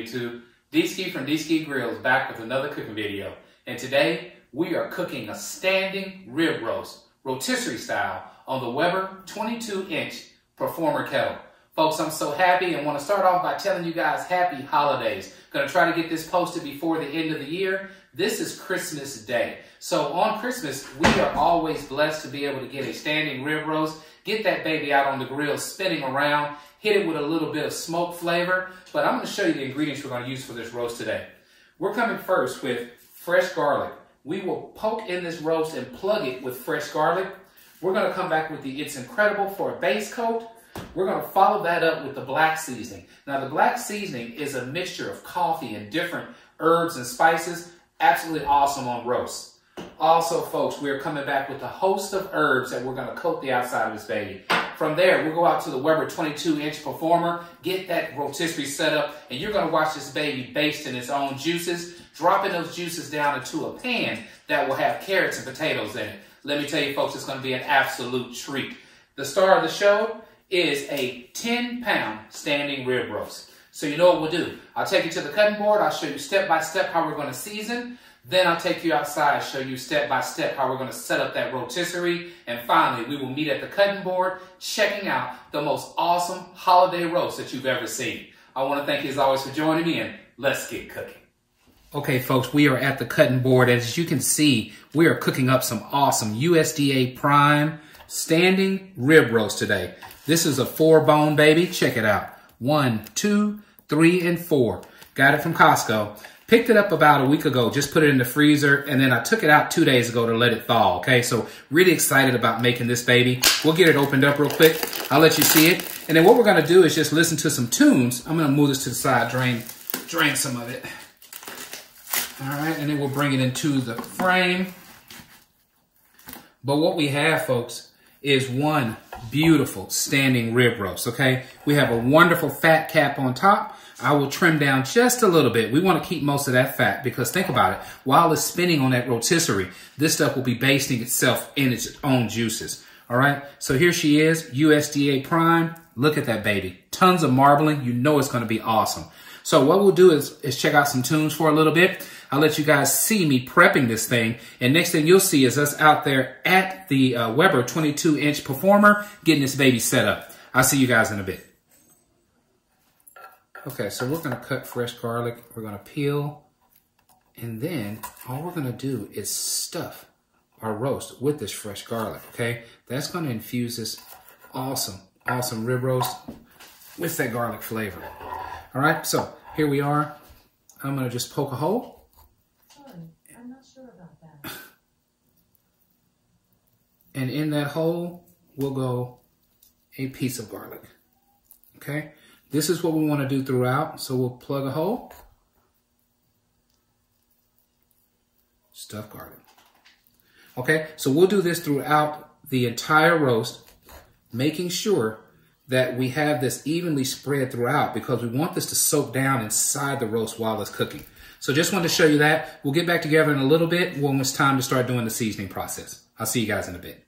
YouTube? D-Ski from Dski Grillz back with another cooking video. And today, we are cooking a standing rib roast, rotisserie style, on the Weber 22-inch Performer kettle. Folks, I'm so happy and want to start off by telling you guys happy holidays. Going to try to get this posted before the end of the year. This is Christmas Day. So on Christmas, we are always blessed to be able to get a standing rib roast, get that baby out on the grill spinning around, hit it with a little bit of smoke flavor. But I'm going to show you the ingredients we're going to use for this roast today. We're coming first with fresh garlic. We will poke in this roast and plug it with fresh garlic. We're going to come back with the It's Incredible for a base coat. We're going to follow that up with the black seasoning. Now, the black seasoning is a mixture of coffee and different herbs and spices. Absolutely awesome on roast. Also, folks, we're coming back with a host of herbs that we're going to coat the outside of this baby. From there, we'll go out to the Weber 22-inch Performer, get that rotisserie set up, and you're going to watch this baby baste in its own juices, dropping those juices down into a pan that will have carrots and potatoes in it. Let me tell you, folks, it's going to be an absolute treat. The star of the show is a 10-pound standing rib roast. So you know what we'll do. I'll take you to the cutting board. I'll show you step by step how we're going to season. Then I'll take you outside, show you step by step how we're going to set up that rotisserie. And finally, we will meet at the cutting board, checking out the most awesome holiday roast that you've ever seen. I want to thank you as always for joining me and let's get cooking. Okay, folks, we are at the cutting board. As you can see, we are cooking up some awesome USDA Prime standing rib roast today. This is a four bone baby. Check it out. One, two, three, and four. Got it from Costco. Picked it up about a week ago, just put it in the freezer, and then I took it out two days ago to let it thaw, okay? So really excited about making this baby. We'll get it opened up real quick. I'll let you see it. And then what we're gonna do is just listen to some tunes. I'm gonna move this to the side, drain, drain some of it. All right, and then we'll bring it into the frame. But what we have, folks, is one beautiful standing rib roast, okay? We have a wonderful fat cap on top. I will trim down just a little bit. We want to keep most of that fat because think about it. While it's spinning on that rotisserie, this stuff will be basting itself in its own juices. All right. So here she is, USDA Prime. Look at that baby. Tons of marbling. You know it's going to be awesome. So what we'll do is, is check out some tunes for a little bit. I'll let you guys see me prepping this thing. And next thing you'll see is us out there at the uh, Weber 22 inch Performer getting this baby set up. I'll see you guys in a bit. Okay, so we're gonna cut fresh garlic. We're gonna peel, and then all we're gonna do is stuff our roast with this fresh garlic, okay? That's gonna infuse this awesome, awesome rib roast with that garlic flavor. All right, so here we are. I'm gonna just poke a hole. I'm not sure about that. And in that hole will go a piece of garlic, okay? This is what we want to do throughout. So we'll plug a hole. Stuff garlic. Okay, so we'll do this throughout the entire roast, making sure that we have this evenly spread throughout because we want this to soak down inside the roast while it's cooking. So just wanted to show you that. We'll get back together in a little bit when it's time to start doing the seasoning process. I'll see you guys in a bit.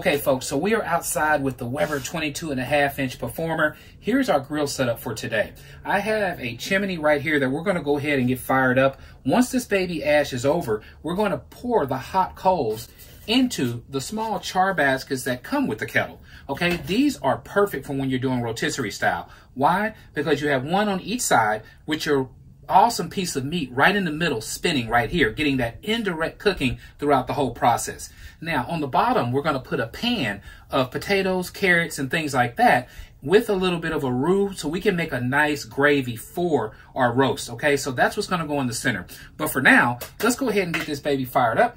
Okay, folks, so we are outside with the Weber 22 and a half inch Performer. Here's our grill setup for today. I have a chimney right here that we're gonna go ahead and get fired up. Once this baby ash is over, we're gonna pour the hot coals into the small char baskets that come with the kettle. Okay, these are perfect for when you're doing rotisserie style. Why? Because you have one on each side with your awesome piece of meat right in the middle spinning right here, getting that indirect cooking throughout the whole process. Now, on the bottom, we're going to put a pan of potatoes, carrots, and things like that with a little bit of a roux so we can make a nice gravy for our roast. Okay, so that's what's going to go in the center. But for now, let's go ahead and get this baby fired up.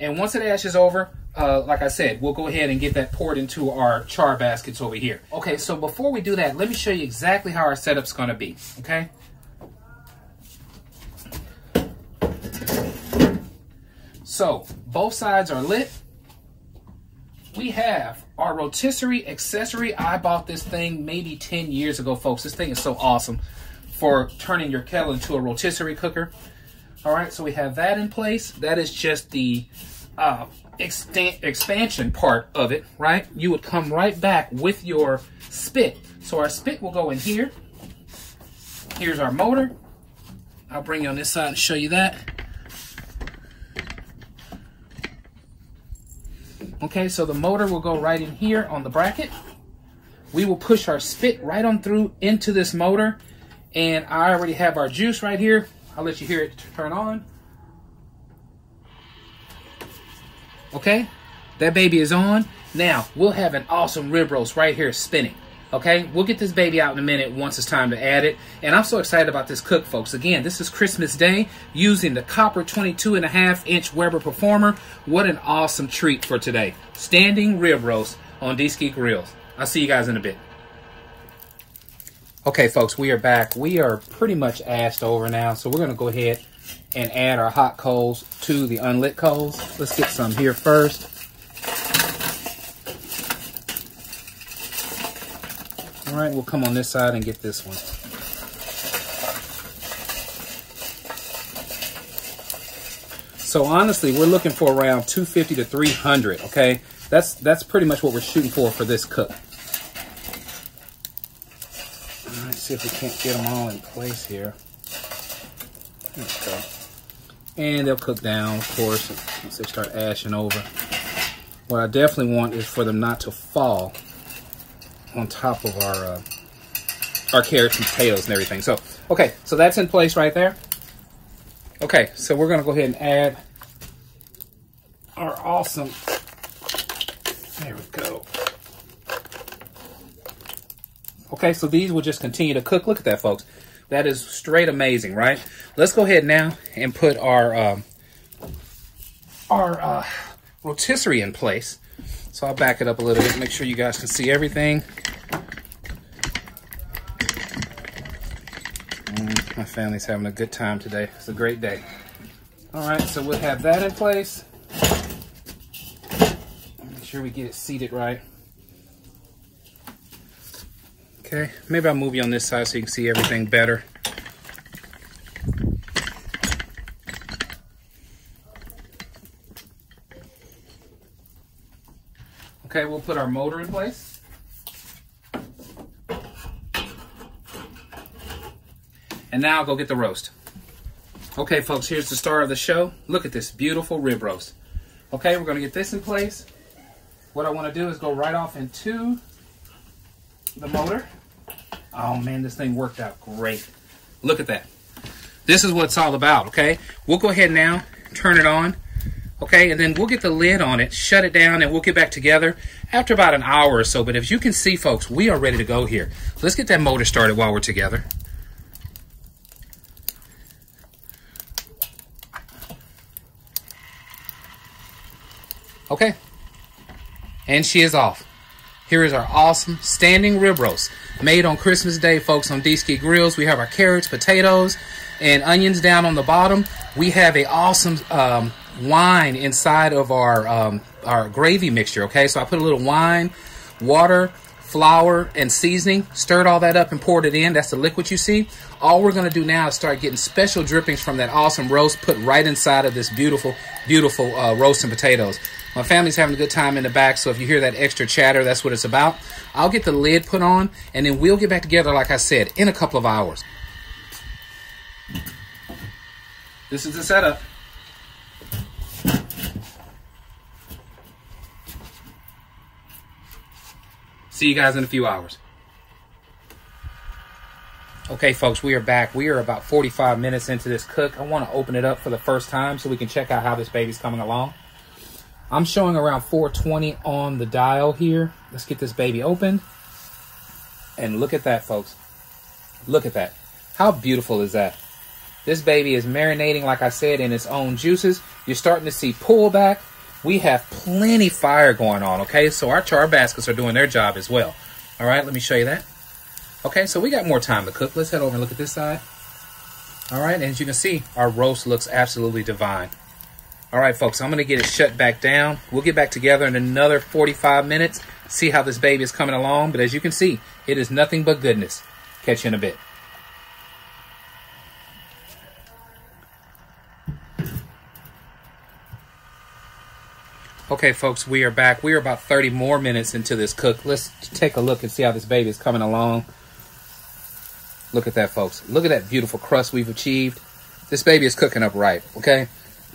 And once it ashes over, uh, like I said, we'll go ahead and get that poured into our char baskets over here. Okay, so before we do that, let me show you exactly how our setup's going to be. Okay. So both sides are lit. We have our rotisserie accessory. I bought this thing maybe 10 years ago, folks. This thing is so awesome for turning your kettle into a rotisserie cooker. All right, so we have that in place. That is just the uh, expansion part of it, right? You would come right back with your spit. So our spit will go in here. Here's our motor. I'll bring you on this side and show you that. Okay, so the motor will go right in here on the bracket. We will push our spit right on through into this motor. And I already have our juice right here. I'll let you hear it turn on. Okay, that baby is on. Now, we'll have an awesome rib roast right here spinning. Okay, we'll get this baby out in a minute once it's time to add it. And I'm so excited about this cook, folks. Again, this is Christmas Day using the copper 22 and a half inch Weber Performer. What an awesome treat for today. Standing rib roast on Dski Grillz. I'll see you guys in a bit. Okay, folks, we are back. We are pretty much assed over now, so we're going to go ahead and add our hot coals to the unlit coals. Let's get some here first. All right, we'll come on this side and get this one. So honestly, we're looking for around 250 to 300, okay? That's that's pretty much what we're shooting for for this cook. Let's see if we can't get them all in place here. There we go. And they'll cook down, of course, once they start ashing over. What I definitely want is for them not to fall on top of our uh, our carrots and potatoes and everything. So, okay, so that's in place right there. Okay, so we're to go ahead and add our awesome, there we go. Okay, so these will just continue to cook. Look at that, folks. That is straight amazing, right? Let's go ahead now and put our um, our uh, rotisserie in place. So I'll back it up a little bit, make sure you guys can see everything. Mm, my family's having a good time today. It's a great day. All right, so we'll have that in place. Make sure we get it seated right. Okay, maybe I'll move you on this side so you can see everything better. Okay, we'll put our motor in place. And now go get the roast. Okay, folks, here's the star of the show. Look at this beautiful rib roast. Okay, we're to get this in place. What I want to do is go right off into the motor. Oh, man, this thing worked out great. Look at that. This is what it's all about, okay? We'll go ahead now, turn it on. Okay, and then we'll get the lid on it, shut it down, and we'll get back together after about an hour or so. But as you can see, folks, we are ready to go here. Let's get that motor started while we're together. Okay, and she is off. Here is our awesome standing rib roast made on Christmas Day, folks, on Dski Grillz. We have our carrots, potatoes, and onions down on the bottom. We have a awesome um, wine inside of our um, our gravy mixture. Okay, so I put a little wine, water, flour and seasoning, stirred all that up and poured it in. That's the liquid you see. All we're gonna do now is start getting special drippings from that awesome roast put right inside of this beautiful, beautiful uh, roast and potatoes. My family's having a good time in the back, so if you hear that extra chatter, that's what it's about. I'll get the lid put on, and then we'll get back together, like I said, in a couple of hours. This is the setup. See you guys in a few hours. Okay, folks, we are back. We are about 45 minutes into this cook. I want to open it up for the first time so we can check out how this baby's coming along. I'm showing around 420 on the dial here. Let's get this baby open. And look at that, folks. Look at that. How beautiful is that? This baby is marinating, like I said, in its own juices. You're starting to see pullback. We have plenty fire going on, okay? So our char baskets are doing their job as well. All right, let me show you that. Okay, so we got more time to cook. Let's head over and look at this side. All right, and as you can see, our roast looks absolutely divine. All right, folks, I'm to get it shut back down. We'll get back together in another 45 minutes, see how this baby is coming along. But as you can see, it is nothing but goodness. Catch you in a bit. Okay, folks, we are back. We are about 30 more minutes into this cook. Let's take a look and see how this baby is coming along. Look at that, folks. Look at that beautiful crust we've achieved. This baby is cooking up right, okay?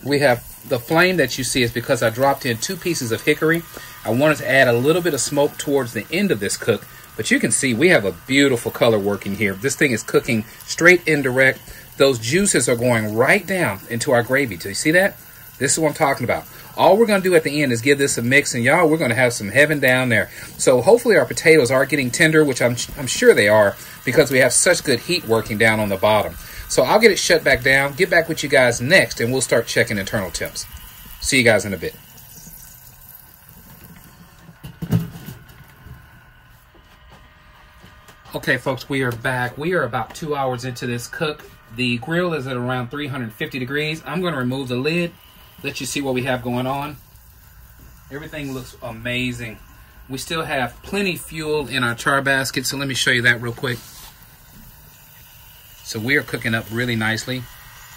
We have the flame that you see is because I dropped in two pieces of hickory. I wanted to add a little bit of smoke towards the end of this cook, but you can see we have a beautiful color working here. This thing is cooking straight indirect. Those juices are going right down into our gravy. Do you see that? This is what I'm talking about. All we're going to do at the end is give this a mix, and y'all, we're going to have some heaven down there. So hopefully our potatoes are getting tender, which I'm, I'm sure they are, because we have such good heat working down on the bottom. So I'll get it shut back down, get back with you guys next, and we'll start checking internal temps. See you guys in a bit. Okay, folks, we are back. We are about two hours into this cook. The grill is at around 350 degrees. I'm going to remove the lid, let you see what we have going on. Everything looks amazing. We still have plenty fuel in our char basket, so let me show you that real quick. So we are cooking up really nicely.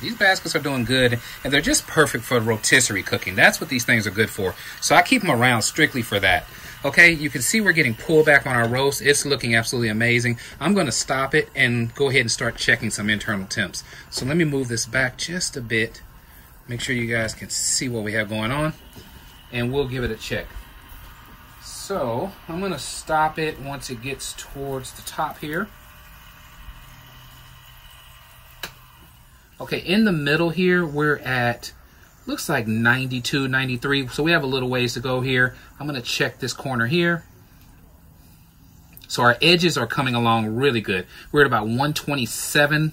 These baskets are doing good, and they're just perfect for rotisserie cooking. That's what these things are good for. So I keep them around strictly for that. Okay, you can see we're getting pulled back on our roast. It's looking absolutely amazing. I'm going to stop it and go ahead and start checking some internal temps. So let me move this back just a bit. Make sure you guys can see what we have going on, and we'll give it a check. So I'm going to stop it once it gets towards the top here. Okay, in the middle here, we're at, looks like 92, 93. So we have a little ways to go here. I'm going to check this corner here. So our edges are coming along really good. We're at about 127.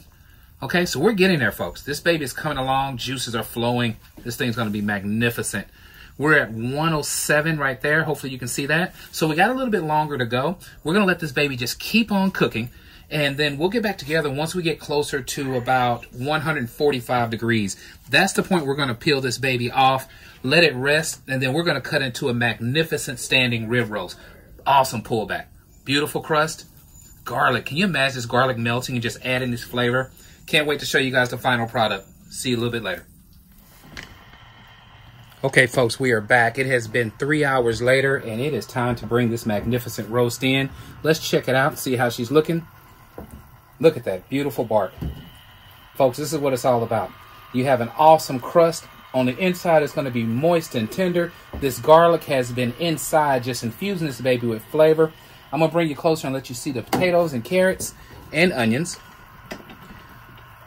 Okay, so we're getting there, folks. This baby is coming along. Juices are flowing. This thing's going to be magnificent. We're at 107 right there. Hopefully you can see that. So we got a little bit longer to go. We're going to let this baby just keep on cooking and then we'll get back together once we get closer to about 145 degrees. That's the point we're going to peel this baby off, let it rest, and then we're going to cut into a magnificent standing rib roast. Awesome pullback. Beautiful crust. Garlic. Can you imagine this garlic melting and just adding this flavor? Can't wait to show you guys the final product. See you a little bit later. Okay, folks, we are back. It has been three hours later, and it is time to bring this magnificent roast in. Let's check it out and see how she's looking. Look at that beautiful bark. Folks, this is what it's all about. You have an awesome crust. On the inside, it's going to be moist and tender. This garlic has been inside, just infusing this baby with flavor. I'm going to bring you closer and let you see the potatoes and carrots and onions.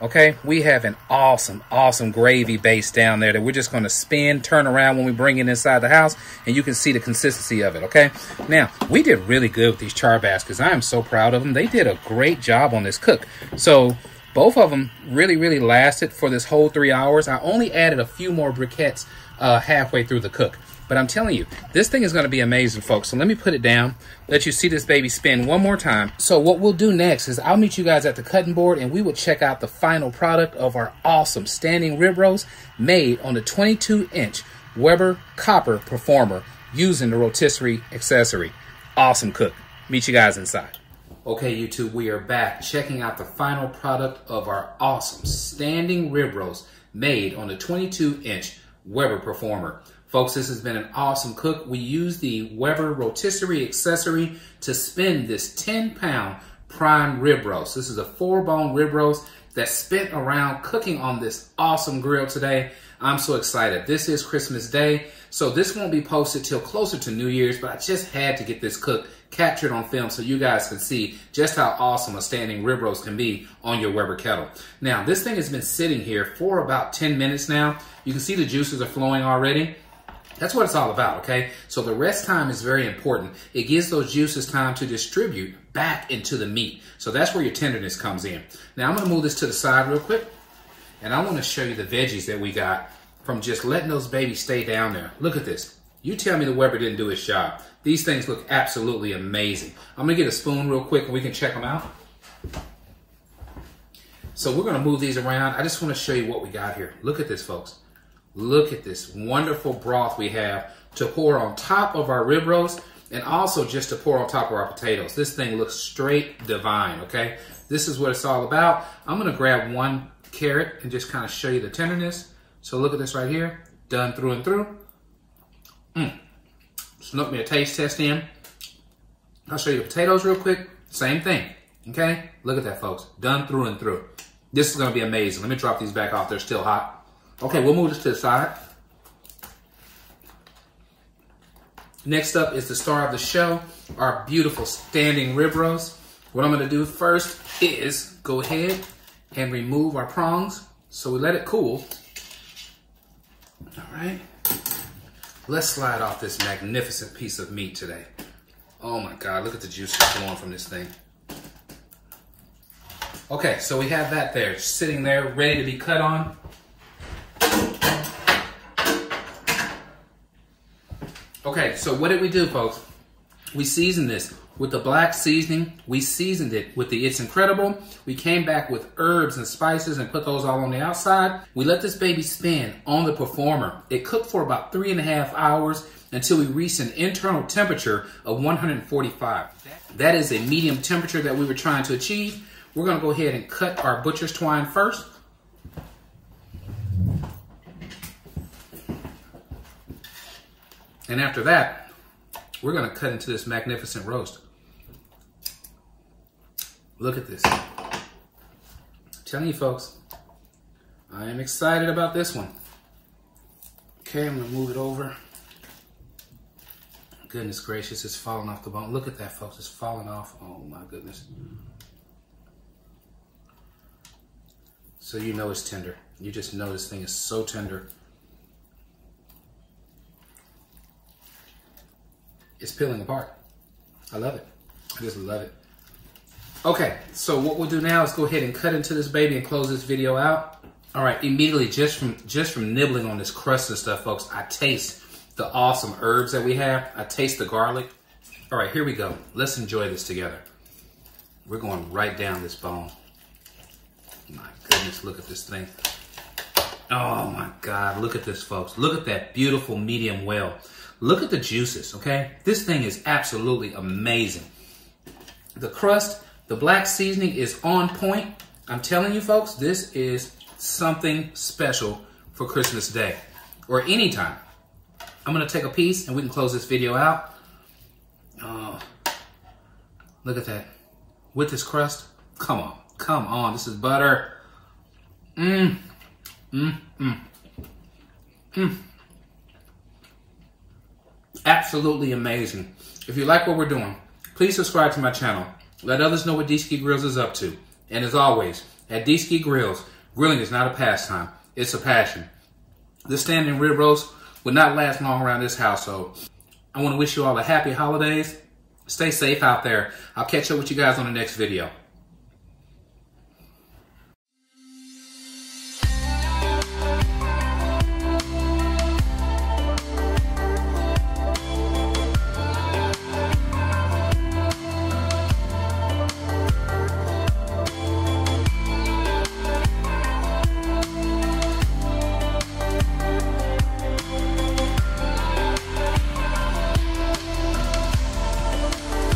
Okay, we have an awesome, awesome gravy base down there that we're just going to spin, turn around when we bring it inside the house, and you can see the consistency of it, okay? Now, we did really good with these char baskets. I am so proud of them. They did a great job on this cook. So, both of them really, really lasted for this whole three hours. I only added a few more briquettes uh, halfway through the cook. But I'm telling you, this thing is going to be amazing, folks. So let me put it down, let you see this baby spin one more time. So what we'll do next is I'll meet you guys at the cutting board and we will check out the final product of our awesome standing rib roast made on the 22-inch Weber Copper Performer using the rotisserie accessory. Awesome cook. Meet you guys inside. Okay, YouTube, we are back checking out the final product of our awesome standing rib roast made on the 22 inch Weber Performer. Folks, this has been an awesome cook. We use the Weber rotisserie accessory to spin this 10 pound prime rib roast. This is a four bone rib roast that spent around cooking on this awesome grill today. I'm so excited. This is Christmas Day, so this won't be posted till closer to New Year's, but I just had to get this cook captured on film so you guys can see just how awesome a standing rib roast can be on your Weber kettle. Now, this thing has been sitting here for about 10 minutes now. You can see the juices are flowing already. That's what it's all about, okay? So the rest time is very important. It gives those juices time to distribute back into the meat. So that's where your tenderness comes in. Now I'm gonna move this to the side real quick. And I wanna show you the veggies that we got from just letting those babies stay down there. Look at this. You tell me the Weber didn't do his job. These things look absolutely amazing. I'm gonna get a spoon real quick and we can check them out. So we're gonna move these around. I just wanna show you what we got here. Look at this, folks. Look at this wonderful broth we have to pour on top of our rib roast and also just to pour on top of our potatoes. This thing looks straight divine, okay? This is what it's all about. I'm gonna grab one carrot and just kind of show you the tenderness. So look at this right here, done through and through. Mm. Snuck me a taste test in. I'll show you the potatoes real quick. Same thing, okay? Look at that, folks. Done through and through. This is gonna be amazing. Let me drop these back off. They're still hot. Okay, we'll move this to the side. Next up is the star of the show, our beautiful standing rib roast. What I'm gonna do first is go ahead and remove our prongs. So we let it cool. All right. Let's slide off this magnificent piece of meat today. Oh my God, look at the juices flowing from this thing. Okay, so we have that there, sitting there, ready to be cut on. Okay, so what did we do, folks? We seasoned this with the black seasoning. We seasoned it with the It's Incredible. We came back with herbs and spices and put those all on the outside. We let this baby spin on the Performer. It cooked for about three and a half hours until we reached an internal temperature of 145. That is a medium temperature that we were trying to achieve. We're gonna go ahead and cut our butcher's twine first. And after that, we're gonna cut into this magnificent roast. Look at this. I'm telling you folks, I am excited about this one. Okay, I'm gonna move it over. Goodness gracious, it's falling off the bone. Look at that, folks, it's falling off. Oh my goodness. So you know it's tender. You just know this thing is so tender. It's peeling apart. I love it. I just love it. Okay, so what we'll do now is go ahead and cut into this baby and close this video out. All right, immediately just from just from nibbling on this crust and stuff, folks, I taste the awesome herbs that we have. I taste the garlic. All right, here we go. Let's enjoy this together. We're going right down this bone. My goodness, look at this thing. Oh my God, look at this, folks. Look at that beautiful medium well. Look at the juices, okay? This thing is absolutely amazing. The crust, the black seasoning is on point. I'm telling you folks, this is something special for Christmas Day or anytime. I'm gonna take a piece and we can close this video out. Oh, look at that. With this crust, come on, come on, this is butter. Mmm, mmm, mmm, mmm absolutely amazing. If you like what we're doing, please subscribe to my channel. Let others know what Dski Grillz is up to. And as always, at Dski Grillz, grilling is not a pastime, it's a passion. This standing rib roast will not last long around this household. I want to wish you all a happy holidays. Stay safe out there. I'll catch up with you guys on the next video.